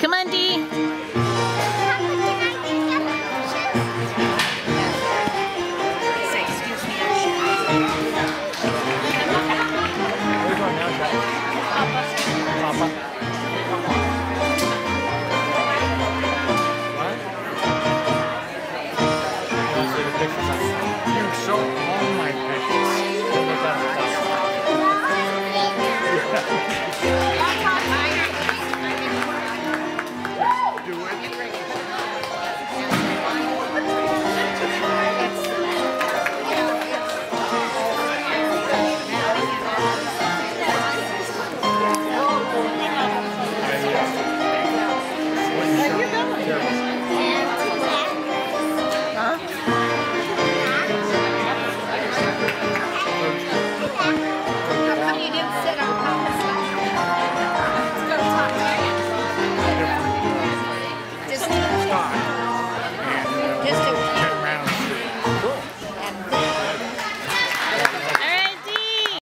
Come on, Dee. Say, excuse me, Do it.